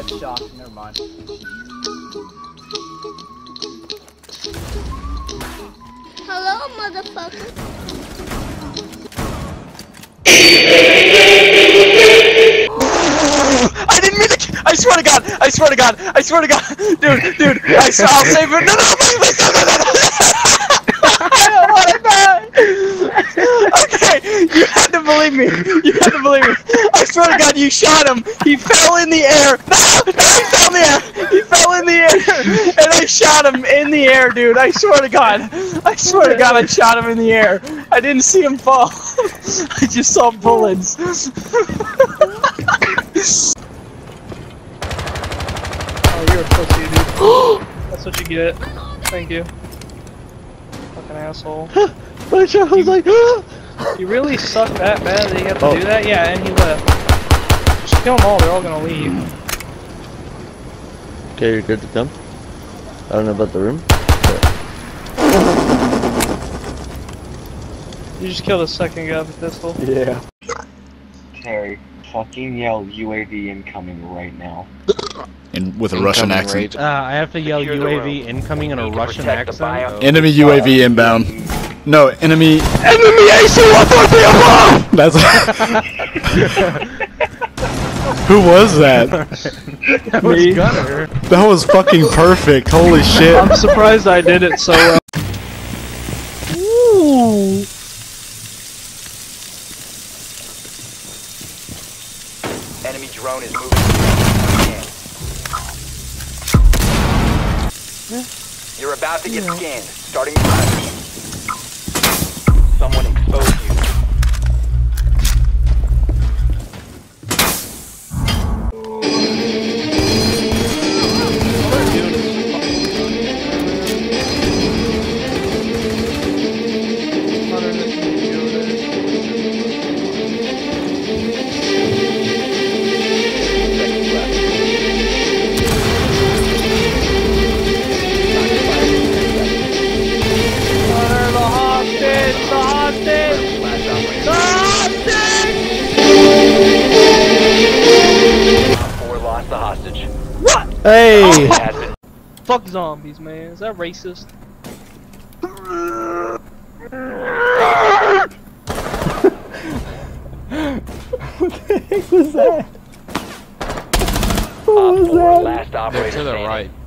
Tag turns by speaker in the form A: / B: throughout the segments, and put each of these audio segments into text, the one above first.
A: Dead shock. Never mind.
B: Hello, motherfucker.
C: I didn't mean to. I swear to God. I swear to God. I swear to God. Dude, dude. I swear, I'll save it. No, no, please, please, no, no, no, no. I don't want it back. Okay, you had to believe me. You had to believe me. I swear to God, you shot him. He fell in the air. No, no, he fell in the air. He fell in the air, and I shot him in the air, dude. I swear to God. I swear to God, I shot him in the air. I didn't see him fall. I just saw bullets.
D: Oh, you're a pussy, dude. That's what you get. Thank you. Fucking asshole.
E: My shot was like,
D: You really suck that bad that you have to oh. do that? Yeah, and he left. Just kill them all, they're all gonna leave.
E: Okay, you're good to come. I don't know about the room.
D: You just killed a second guy with a pistol.
E: Yeah.
F: Terry, fucking yell UAV incoming right now.
G: And with a Russian accent.
H: Uh, I have to yell UAV incoming in a Russian accent.
G: Enemy UAV inbound. No, enemy.
C: Enemy AC-143
G: That's. Who was that?
D: That was Gunner.
G: That was fucking perfect. Holy shit.
D: I'm surprised I did it so well.
A: Enemy drone is moving. You're about to get scanned. Starting time. Someone
E: Hey!
A: Oh, Has been
D: Fuck zombies, man. Is that racist?
E: what the heck was that?
A: Op four, last operator
H: to the right.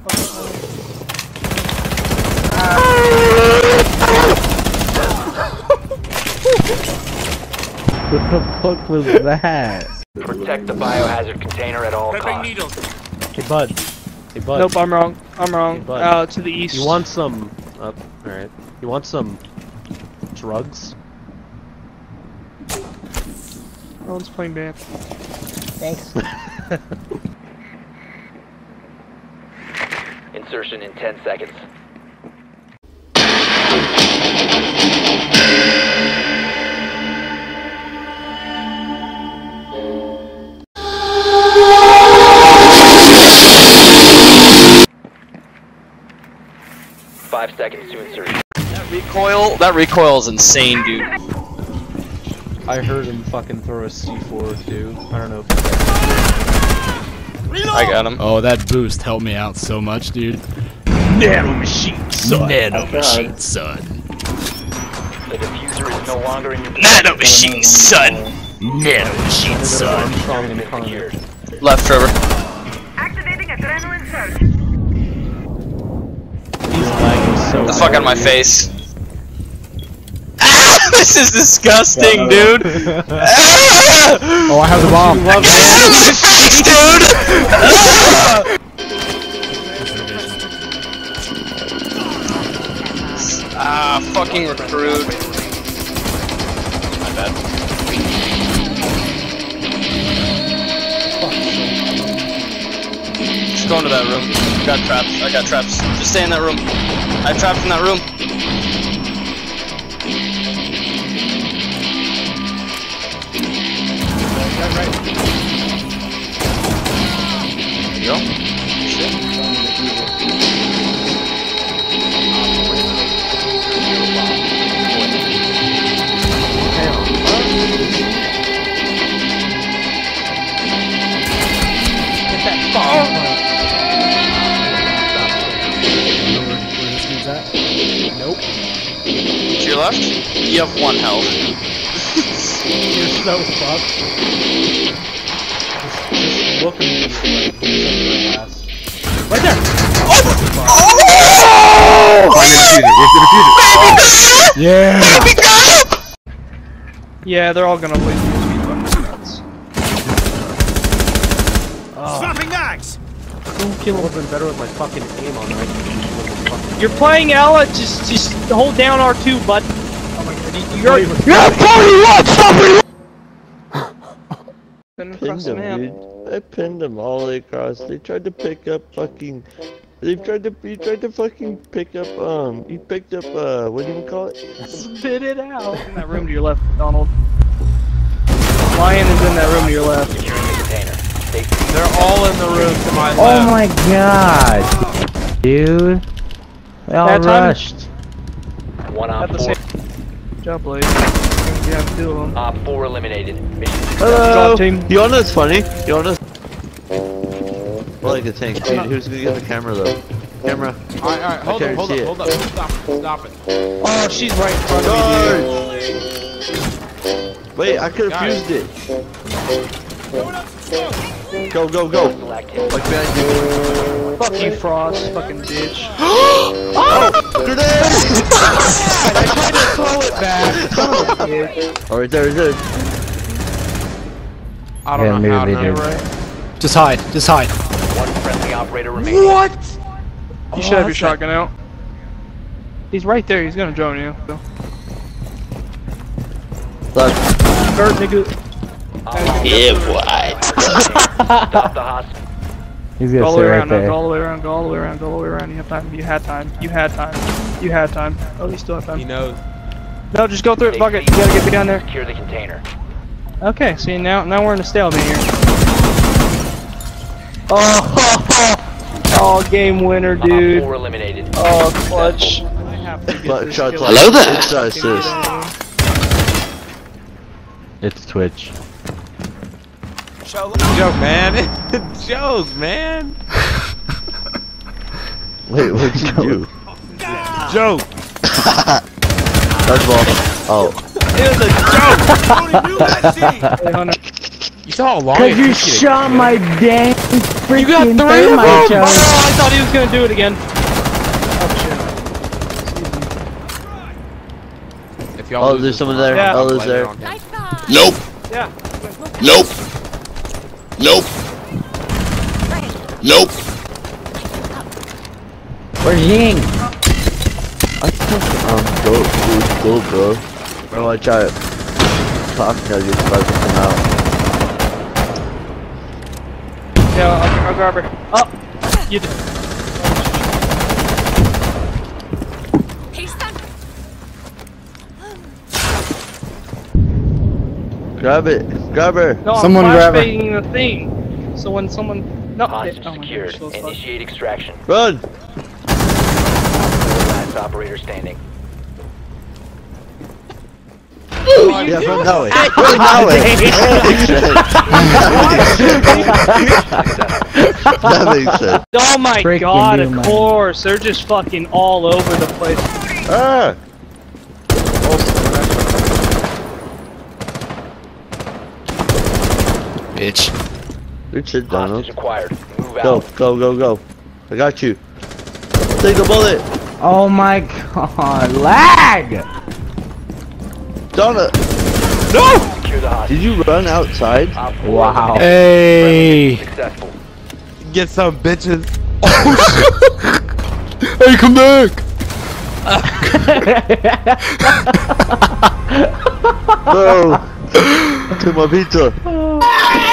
E: What the fuck was that?
A: Protect the biohazard container at all costs.
H: Hey, bud. Hey, bud.
D: Nope, I'm wrong. I'm wrong.
H: Hey.
D: Uh, to the east.
H: You want some? Uh, all right. You want some drugs?
D: No one's playing band. Thanks.
A: Insertion in 10 seconds. Seconds to insertion.
C: That recoil, that recoil is insane, dude.
H: I heard him fucking throw a C4 too. I don't know if
C: I got him.
G: Oh, that boost helped me out so much, dude.
C: Nano machine, son.
G: Nano machine, son.
A: The diffuser is no longer in your
G: Nano machine, son. Nano machine, son.
H: Armstrong and Connor.
A: Secured.
C: Left, Trevor.
H: Lagging so
C: The fuck out of my face. Ah, this is disgusting, dude.
G: Oh, I have the bomb.
C: dude. Ah, fucking recruit. My bad. Just go into that room. I Got traps. I got traps. Just stay in that room. I traps in that room. There you go. Shit. Get that bomb. You have one health.
H: You're so fucked. Just, just look at me like he's ass. Right there!
E: Yeah. Baby girl!
D: Yeah, they're all gonna win. Nuts.
G: Swapping mags!
D: Don't kill
H: Would've been better with my fucking aim on right. Fucking
D: You're playing Ela. Just, just hold down R2, bud. Oh my god, you're- you're. Been across
E: Pinned
D: the
E: them,
D: map.
E: dude. I pinned them all the way across. They tried to pick up fucking. They tried to. He tried to fucking pick up. Um. He picked up. Uh. What do you call it?
D: Spit it out. In that room to your left, Donald. Lion is in that room to your left.
A: Securing the container.
C: They're all in the room to my left.
E: Oh my god, dude! They all
D: Bad timing.
E: rushed.
A: one
D: At
A: op four.
D: same. Good job, Blade. You have two of them.
A: Op four eliminated. Mission
E: Hello.
D: Team.
E: You wanna know what's funny? You wanna? Well, like a tank, dude. Who's gonna get the camera though? Camera.
C: Alright, alright, hold
E: can't
C: up, hold
E: see
C: up, hold up, stop it, stop it.
D: Oh, she's right in front of me.
E: Wait, I could have fused it. Go, go, go!
A: hostile.
E: Like behind you.
D: Fuck you, Frost. Fucking bitch. oh!
E: Grenade!
D: I tried to throw it back. Son of a bitch.
E: Oh, right there, right there.
C: I don't know how to do
D: right.
G: Just hide, just hide.
A: One friendly operator remaining. What?
D: You should have oh, your shotgun out. He's right there. He's gonna drone you. So.
E: Look.
D: Hurt, nigga.
A: Yeah, boy. Stop the hostage.
E: He's gonna
D: all the
E: sit
D: way
E: right
D: around. No,
E: there.
D: go all the way around. Go all the way around. Go all the way around. You have time. You had time. You had time. You had time. Oh, you still have time.
C: He
D: time.
C: knows.
D: No, just go through it. Fuck it. You gotta get me down there.
A: Secure the container.
D: Okay. See now, now we're in a stalemate here. Oh, oh, game winner,
A: Op
D: dude.
A: four eliminated.
D: Oh, clutch. I have to get
E: But
D: this
E: shots
D: kill.
E: Hello there. It's assist.
D: Fucking
E: It's Twitch.
C: Joke, man. Joke, man.
E: Wait, what'd you do?
C: Joke.
E: Dodgeball. Oh.
D: Hey, Hunter.
C: You saw how long
E: Cause
C: it
E: you
C: took to get
E: shot
C: here?
E: my dang freaking
C: You got three of
E: thermite
C: them!
D: Oh,
E: charge.
D: I thought he was gonna do it again. Oh
C: If y'all
E: Oh,
C: lose
E: there's someone there.
D: Yeah.
E: Oh,
C: I'll
E: there's
C: blame
E: there.
C: it on him.
G: Nope.
D: Yeah.
G: nope. Nope. Nope.
E: Where's Ying? I fucking um go dude, go bro. Bro, watch out. Talk nuggets about to come out.
D: Yeah, I'll, I'll grab her. Oh, you did.
E: Grab it. Grab her.
D: No,
G: Someone
D: I'm
G: grab her.
D: the thing. So when someone, no,
A: Hostage
D: oh my God,
A: secured.
D: so fuck.
A: Initiate extraction.
E: Run.
A: Last operator standing.
E: Yeah, from that. From that that makes sense.
D: Oh my
E: Freaking
D: god, of
E: man.
D: course. They're just fucking all over the place.
E: Ah.
G: Bitch.
E: Good shit, Donald.
A: Hostage acquired. Move
E: Go,
A: out.
E: go, go, go. I got you. Take the bullet.
I: Oh my god, lag!
E: Donna.
A: Secure the hostage.
E: Did you run outside?
I: Wow.
A: eliminated.
G: Hey.
C: Get some bitches.
G: Oh, hey, come back.
E: Bro. to my pizza.